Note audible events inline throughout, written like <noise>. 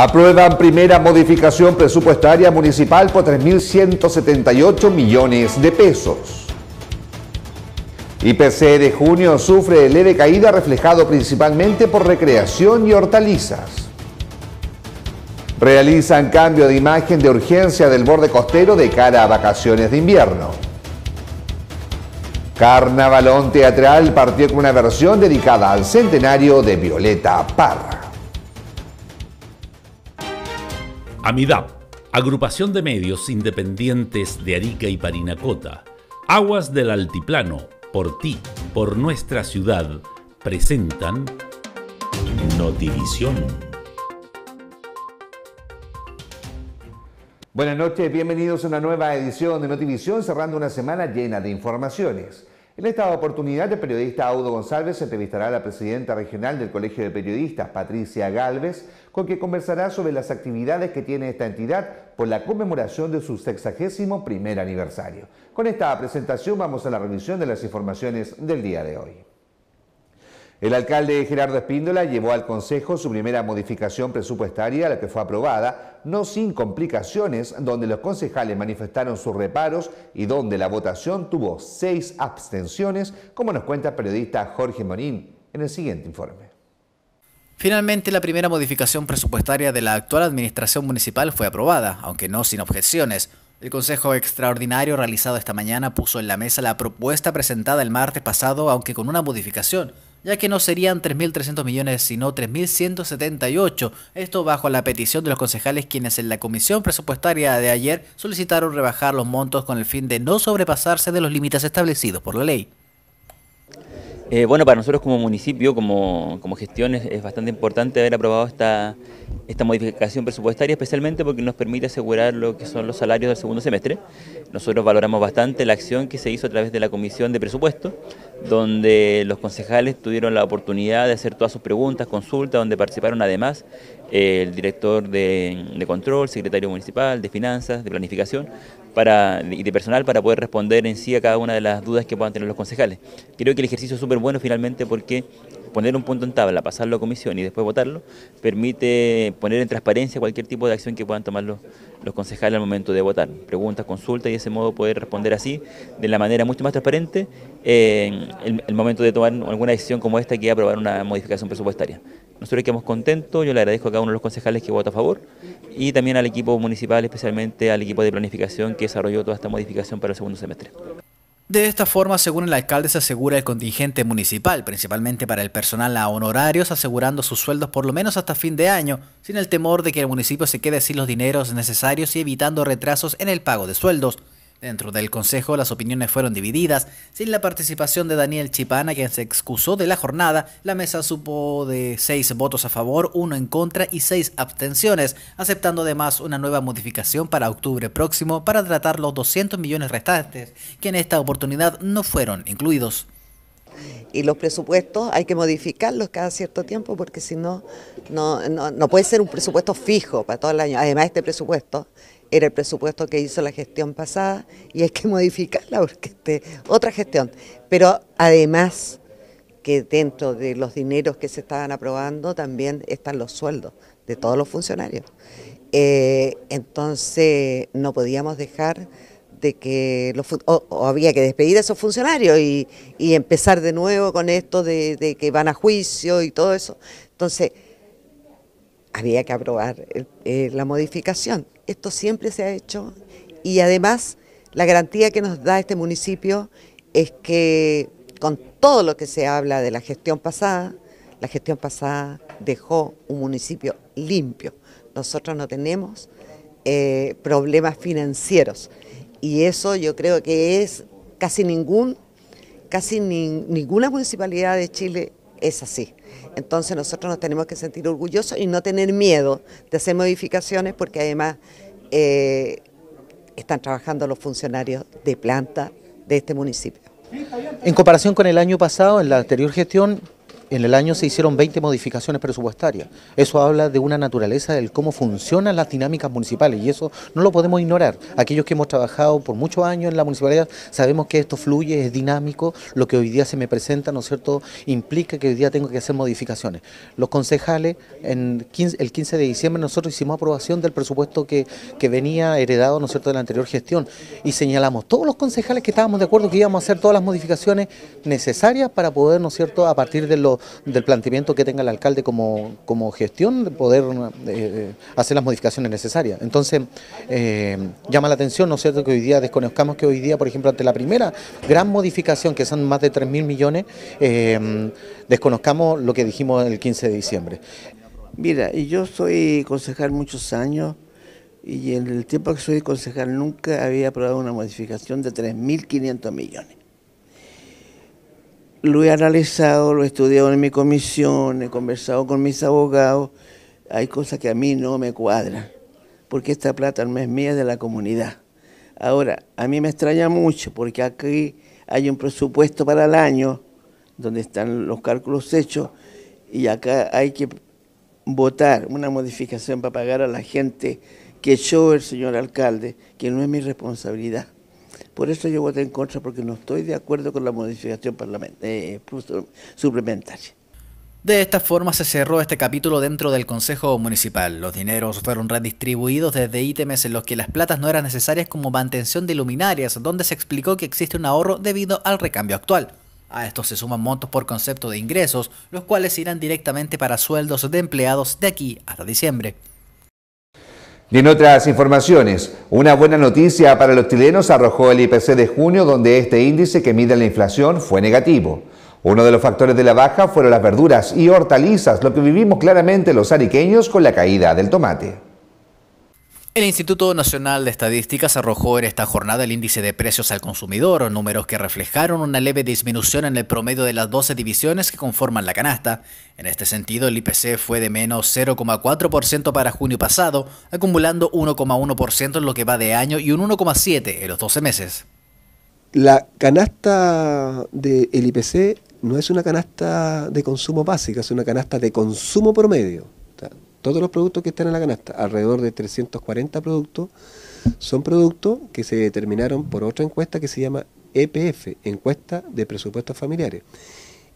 Aprueban primera modificación presupuestaria municipal por 3.178 millones de pesos. IPC de junio sufre leve caída reflejado principalmente por recreación y hortalizas. Realizan cambio de imagen de urgencia del borde costero de cara a vacaciones de invierno. Carnavalón Teatral partió con una versión dedicada al centenario de Violeta Parra. AMIDAP, agrupación de medios independientes de Arica y Parinacota, Aguas del Altiplano, por ti, por nuestra ciudad, presentan Notivisión. Buenas noches, bienvenidos a una nueva edición de Notivisión, cerrando una semana llena de informaciones. En esta oportunidad, el periodista Audo González entrevistará a la presidenta regional del Colegio de Periodistas, Patricia Galvez, con quien conversará sobre las actividades que tiene esta entidad por la conmemoración de su sexagésimo primer aniversario. Con esta presentación vamos a la revisión de las informaciones del día de hoy. El alcalde Gerardo Espíndola llevó al Consejo su primera modificación presupuestaria, la que fue aprobada, no sin complicaciones, donde los concejales manifestaron sus reparos y donde la votación tuvo seis abstenciones, como nos cuenta el periodista Jorge Morín en el siguiente informe. Finalmente, la primera modificación presupuestaria de la actual administración municipal fue aprobada, aunque no sin objeciones. El Consejo Extraordinario realizado esta mañana puso en la mesa la propuesta presentada el martes pasado, aunque con una modificación ya que no serían 3.300 millones sino 3.178, esto bajo la petición de los concejales quienes en la comisión presupuestaria de ayer solicitaron rebajar los montos con el fin de no sobrepasarse de los límites establecidos por la ley. Eh, bueno, para nosotros como municipio, como, gestión, es, bastante importante haber aprobado esta, esta modificación presupuestaria, especialmente porque nos permite asegurar lo que son los salarios del segundo semestre. Nosotros valoramos bastante la acción que se hizo a través de la Comisión de Presupuesto, donde los concejales tuvieron la oportunidad de hacer todas sus preguntas, consultas, donde participaron además el director de, control, secretario municipal, de finanzas, de planificación, para, y de personal para poder responder en sí a cada una de las dudas que puedan tener los concejales. Creo que el ejercicio es súper bueno finalmente porque poner un punto en tabla, pasarlo a comisión y después votarlo, permite poner en transparencia cualquier tipo de acción que puedan tomar los, concejales al momento de votar. Preguntas, consultas y de ese modo poder responder así, de la manera mucho más transparente, en el, momento de tomar alguna decisión como esta que aprobar una modificación presupuestaria. Nosotros quedamos contentos, yo le agradezco a cada uno de los concejales que vota a favor y también al equipo municipal, especialmente al equipo de planificación que desarrolló toda esta modificación para el segundo semestre. De esta forma, según el alcalde, se asegura el contingente municipal, principalmente para el personal a honorarios, asegurando sus sueldos por lo menos hasta fin de año, sin el temor de que el municipio se quede sin los dineros necesarios y evitando retrasos en el pago de sueldos. Dentro del Consejo las opiniones fueron divididas. Sin la participación de Daniel Chipana, quien se excusó de la jornada, la mesa supo de seis votos a favor, uno en contra y seis abstenciones, aceptando además una nueva modificación para octubre próximo para tratar los 200 millones restantes, que en esta oportunidad no fueron incluidos. Y los presupuestos hay que modificarlos cada cierto tiempo porque si no, no, no puede ser un presupuesto fijo para todo el año. Además, este presupuesto era el presupuesto que hizo la gestión pasada y hay que <laughs> modificarla porque este, otra gestión. Pero además que dentro de los dineros que se estaban aprobando también están los sueldos de todos los funcionarios. Eh, entonces no podíamos dejar de que los, o, había que despedir a esos funcionarios y, empezar de nuevo con esto de, que van a juicio y todo eso. Entonces había que aprobar eh, la modificación esto siempre se ha hecho y además la garantía que nos da este municipio es que con todo lo que se habla de la gestión pasada, la gestión pasada dejó un municipio limpio. Nosotros no tenemos eh, problemas financieros y eso yo creo que es casi ningún, casi ninguna municipalidad de Chile es así. Entonces nosotros nos tenemos que sentir orgullosos y no tener miedo de hacer modificaciones porque además eh, están trabajando los funcionarios de planta de este municipio. En comparación con el año pasado, en la anterior gestión, en el año se hicieron 20 modificaciones presupuestarias. Eso habla de una naturaleza del cómo funcionan las dinámicas municipales y eso no lo podemos ignorar. Aquellos que hemos trabajado por muchos años en la municipalidad sabemos que esto fluye, es dinámico, lo que hoy día se me presenta, ¿no es cierto?, implica que hoy día tengo que hacer modificaciones. Los concejales, el 15 de diciembre nosotros hicimos aprobación del presupuesto que, que venía heredado, ¿no es cierto?, de la anterior gestión y señalamos todos los concejales que estábamos de acuerdo que íbamos a hacer todas las modificaciones necesarias para poder, ¿no es cierto?, a partir de los del planteamiento que tenga el alcalde como, como gestión, de poder eh, hacer las modificaciones necesarias. Entonces, eh, llama la atención, ¿no es cierto?, que hoy día desconozcamos que hoy día, por ejemplo, ante la primera gran modificación, que son más de 3 mil millones, eh, desconozcamos lo que dijimos el 15 de diciembre. Mira, yo soy concejal muchos años y en el tiempo que soy concejal nunca había aprobado una modificación de 3.500 millones lo he analizado, lo he estudiado en mi comisión, he conversado con mis abogados. Hay cosas que a mí no me cuadran, porque esta plata no es mía, de la comunidad. Ahora, a mí me extraña mucho, porque aquí hay un presupuesto para el año, donde están los cálculos hechos, y acá hay que votar una modificación para pagar a la gente que echó el señor alcalde, que no es mi responsabilidad. Por eso yo voté en contra, porque no estoy de acuerdo con la modificación eh, suplementaria. De esta forma se cerró este capítulo dentro del Consejo Municipal. Los dineros fueron redistribuidos desde ítems en los que las platas no eran necesarias como mantención de luminarias, donde se explicó que existe un ahorro debido al recambio actual. A esto se suman montos por concepto de ingresos, los cuales irán directamente para sueldos de empleados de aquí hasta diciembre. Y en otras informaciones, una buena noticia para los chilenos arrojó el IPC de junio, donde este índice que mide la inflación fue negativo. Uno de los factores de la baja fueron las verduras y hortalizas, lo que vivimos claramente los ariqueños con la caída del tomate. El Instituto Nacional de Estadísticas arrojó en esta jornada el índice de precios al consumidor, números que reflejaron una leve disminución en el promedio de las 12 divisiones que conforman la canasta. En este sentido, el IPC fue de menos 0,4% para junio pasado, acumulando 1,1% en lo que va de año y un 1,7% en los 12 meses. La canasta del IPC no es una canasta de consumo básica, es una canasta de consumo promedio todos los productos que están en la canasta, alrededor de 340 productos, son productos que se determinaron por otra encuesta que se llama EPF, encuesta de presupuestos familiares.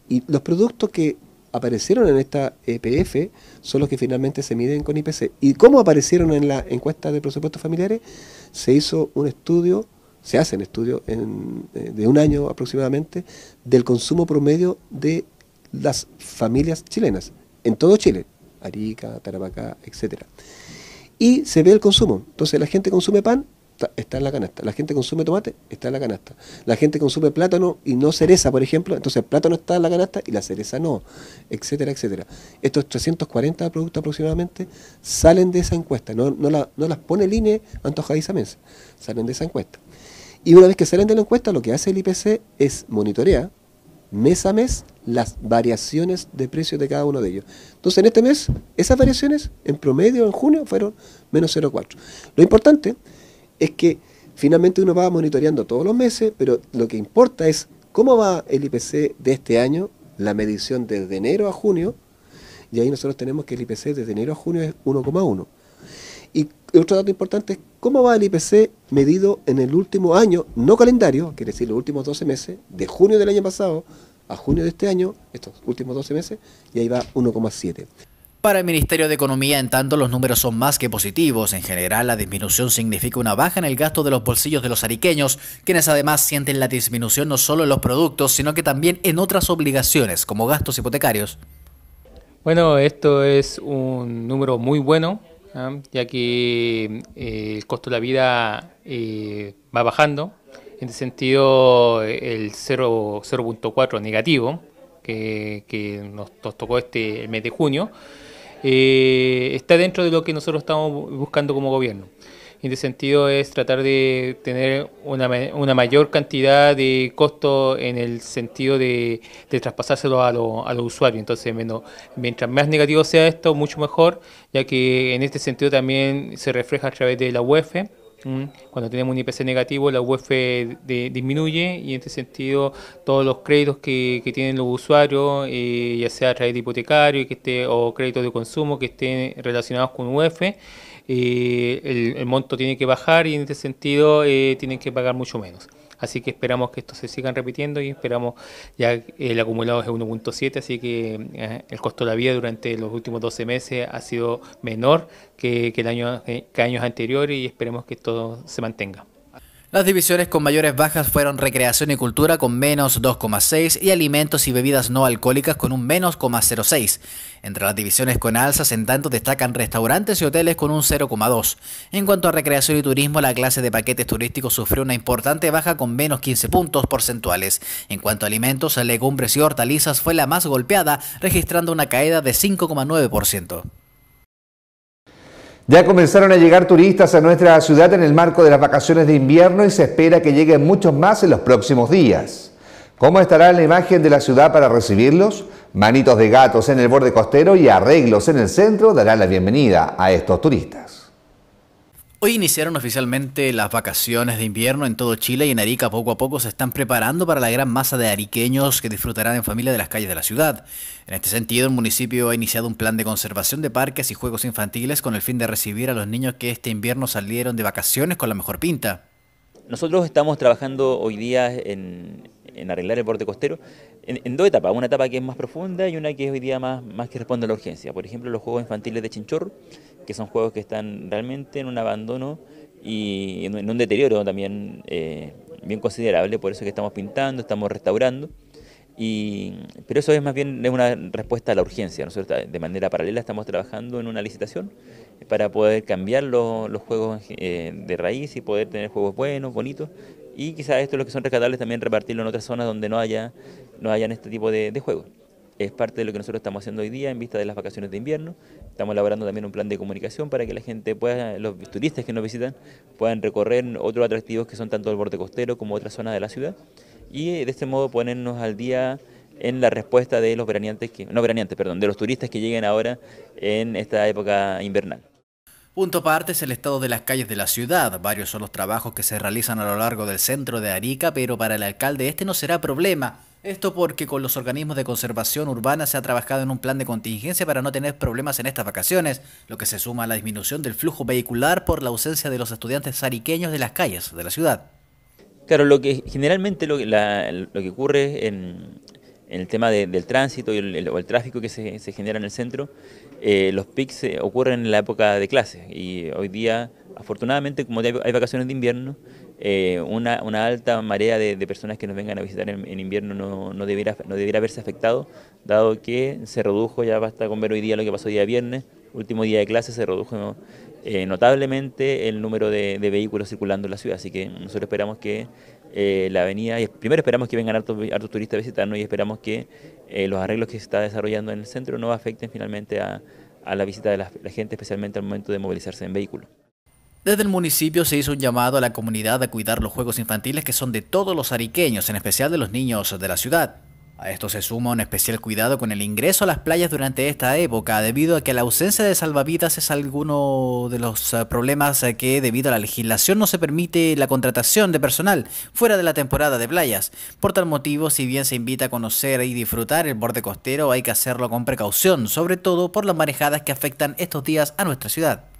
Y los productos que aparecieron en esta EPF son los que finalmente se miden con IPC. ¿Y cómo aparecieron en la encuesta de presupuestos familiares? Se hizo un estudio, se hace un estudio eh, de un año aproximadamente, del consumo promedio de las familias chilenas, en todo Chile. Arica, Tarapacá, etcétera. Y se ve el consumo. Entonces la gente consume pan, está en la canasta. La gente consume tomate, está en la canasta. La gente consume plátano y no cereza, por ejemplo, entonces el plátano está en la canasta y la cereza no, etcétera, etcétera. Estos 340 productos aproximadamente salen de esa encuesta, no, las pone el INE antojadizamente, salen de esa encuesta. Y una vez que salen de la encuesta, lo que hace el IPC es monitorear mes a mes las variaciones de precios de cada uno de ellos. Entonces, en este mes, esas variaciones, en promedio, en junio, fueron menos 0,4. Lo importante es que finalmente uno va monitoreando todos los meses, pero lo que importa es cómo va el IPC de este año, la medición desde enero a junio, y ahí nosotros tenemos que el IPC desde enero a junio es 1,1. Y otro dato importante es cómo va el IPC medido en el último año, no calendario, quiere decir los últimos 12 meses, de junio del año pasado a junio de este año, estos últimos 12 meses, y ahí va 1,7. Para el Ministerio de Economía, en tanto, los números son más que positivos. En general, la disminución significa una baja en el gasto de los bolsillos de los ariqueños, quienes además sienten la disminución no solo en los productos, sino que también en otras obligaciones, como gastos hipotecarios. Bueno, esto es un número muy bueno ¿ah? ya que eh, el costo de la vida eh, va bajando. En ese sentido, el 0.4 negativo que, nos, tocó este mes de junio eh, está dentro de lo que nosotros estamos buscando como gobierno. En ese sentido es tratar de tener una, una mayor cantidad de costo en el sentido de, traspasárselo a, a los usuarios. Entonces, menos, mientras más negativo sea esto, mucho mejor, ya que en este sentido también se refleja a través de la UEF, Cuando tenemos un IPC negativo, la UF disminuye y en este sentido todos los créditos que, tienen los usuarios, eh, ya sea a través de hipotecario que esté, o créditos de consumo que estén relacionados con UF, eh, el, monto tiene que bajar y en este sentido eh, tienen que pagar mucho menos. Así que esperamos que esto se sigan repitiendo y esperamos, ya el acumulado es 1.7, así que eh, el costo de la vida durante los últimos 12 meses ha sido menor que, el año, que años anteriores y esperemos que esto se mantenga. Las divisiones con mayores bajas fueron recreación y cultura con menos 2,6 y alimentos y bebidas no alcohólicas con un menos 0,06. Entre las divisiones con alzas, en tanto, destacan restaurantes y hoteles con un 0,2. En cuanto a recreación y turismo, la clase de paquetes turísticos sufrió una importante baja con menos 15 puntos porcentuales. En cuanto a alimentos, legumbres y hortalizas fue la más golpeada, registrando una caída de 5,9%. Ya comenzaron a llegar turistas a nuestra ciudad en el marco de las vacaciones de invierno y se espera que lleguen muchos más en los próximos días. ¿Cómo estará la imagen de la ciudad para recibirlos? Manitos de gatos en el borde costero y arreglos en el centro darán la bienvenida a estos turistas. Hoy iniciaron oficialmente las vacaciones de invierno en todo Chile y en Arica poco a poco se están preparando para la gran masa de ariqueños que disfrutarán en familia de las calles de la ciudad. En este sentido, el municipio ha iniciado un plan de conservación de parques y juegos infantiles con el fin de recibir a los niños que este invierno salieron de vacaciones con la mejor pinta. Nosotros estamos trabajando hoy día en, arreglar el borde costero en, dos etapas, una etapa que es más profunda y una que es hoy día más, que responde a la urgencia. Por ejemplo, los juegos infantiles de Chinchorro que son juegos que están realmente en un abandono y en un deterioro también eh, bien considerable, por eso que estamos pintando, estamos restaurando. Y, pero eso es más bien una respuesta a la urgencia. Nosotros de manera paralela estamos trabajando en una licitación para poder cambiar los, juegos eh, de raíz y poder tener juegos buenos, bonitos. Y quizás esto es lo que son rescatables también repartirlo en otras zonas donde no haya no hayan este tipo de juegos es parte de lo que nosotros estamos haciendo hoy día en vista de las vacaciones de invierno. Estamos elaborando también un plan de comunicación para que la gente pueda, los turistas que nos visitan, puedan recorrer otros atractivos que son tanto el borde costero como otras zonas de la ciudad y de este modo ponernos al día en la respuesta de los veraneantes, que, no veraneantes, perdón, de los turistas que lleguen ahora en esta época invernal. Punto aparte es el estado de las calles de la ciudad. Varios son los trabajos que se realizan a lo largo del centro de Arica, pero para el alcalde este no será problema esto porque con los organismos de conservación urbana se ha trabajado en un plan de contingencia para no tener problemas en estas vacaciones, lo que se suma a la disminución del flujo vehicular por la ausencia de los estudiantes ariqueños de las calles de la ciudad. Claro, lo que generalmente lo, que ocurre en, el tema del tránsito y el, o el tráfico que se, genera en el centro, eh, los pics ocurren en la época de clase. Y hoy día, afortunadamente, como hay vacaciones de invierno, eh, una, alta marea de, personas que nos vengan a visitar en, invierno no, no, debiera, no debiera haberse afectado, dado que se redujo, ya basta con ver hoy día lo que pasó día viernes, último día de clase, se redujo eh, notablemente el número de, vehículos circulando en la ciudad, así que nosotros esperamos que eh, la avenida, y primero esperamos que vengan hartos, turistas a visitarnos y esperamos que los arreglos que se está desarrollando en el centro no afecten finalmente a, la visita de la gente, especialmente al momento de movilizarse en vehículo. Desde el municipio se hizo un llamado a la comunidad a cuidar los juegos infantiles que son de todos los ariqueños, en especial de los niños de la ciudad. A esto se suma un especial cuidado con el ingreso a las playas durante esta época, debido a que la ausencia de salvavidas es alguno de los eh, problemas eh, que debido a la legislación no se permite la contratación de personal fuera de la temporada de playas. Por tal motivo, si bien se invita a conocer y disfrutar el borde costero, hay que hacerlo con precaución, sobre todo por las marejadas que afectan estos días a nuestra ciudad.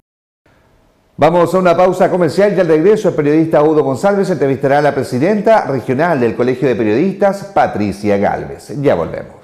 Vamos a una pausa comercial y al regreso el periodista Udo González entrevistará a la presidenta regional del Colegio de Periodistas, Patricia Galvez. Ya volvemos.